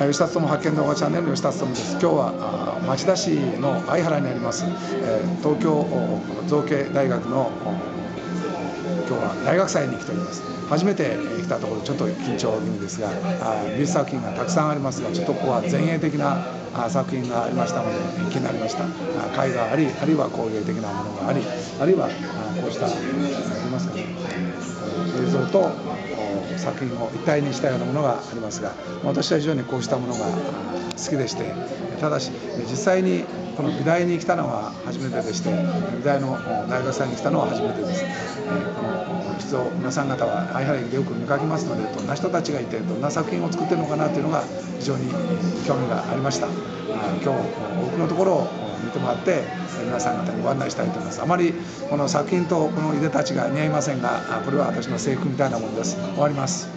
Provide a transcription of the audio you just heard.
吉田友発見動画チャンネルの吉田友です。今日は町田市の相原にあります、東京造形大学の今日は大学祭に来ております。初めて来たところちょっと緊張気味ですが美術作品がたくさんありますがちょっとここは前衛的な作品がありましたので気になりました。絵画ありあるいは工芸的なものがありあるいはこうしたありますかね。と作品を一体にしたようなものがありますが私は非常にこうしたものが好きでしてただし実際にこの美大に来たのは初めてでして美大の大学祭に来たのは初めてです、えこの実を皆さん方は相原でよく見かけますのでどんな人たちがいてどんな作品を作ってるのかなというのが非常に興味がありました。今日多くのところを見てもらって皆さん方にご案内したいと思います。あまりこの作品とこのいでたちが似合いませんがこれは私の制服みたいなものです。終わります。